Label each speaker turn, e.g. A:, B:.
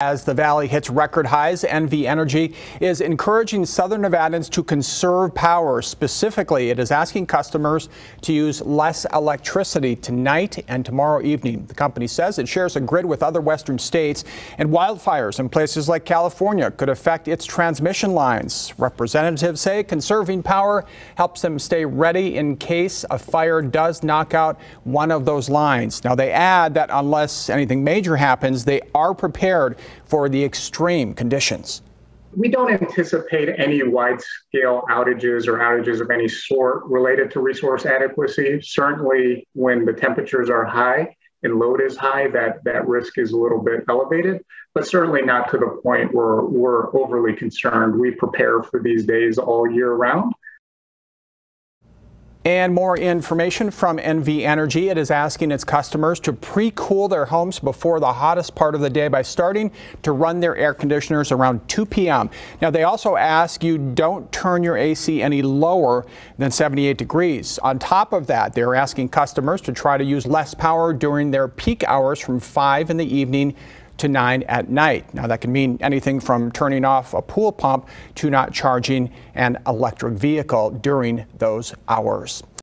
A: As the valley hits record highs, NV Energy is encouraging southern Nevadans to conserve power. Specifically, it is asking customers to use less electricity tonight and tomorrow evening. The company says it shares a grid with other western states, and wildfires in places like California could affect its transmission lines. Representatives say conserving power helps them stay ready in case a fire does knock out one of those lines. Now, they add that unless anything major happens, they are prepared for the extreme conditions.
B: We don't anticipate any wide scale outages or outages of any sort related to resource adequacy. Certainly, when the temperatures are high and load is high, that, that risk is a little bit elevated, but certainly not to the point where we're overly concerned. We prepare for these days all year round.
A: And more information from NV Energy. It is asking its customers to pre-cool their homes before the hottest part of the day by starting to run their air conditioners around 2 p.m. Now, they also ask you don't turn your AC any lower than 78 degrees. On top of that, they're asking customers to try to use less power during their peak hours from 5 in the evening to 9 at night. Now, that can mean anything from turning off a pool pump to not charging an electric vehicle during those hours.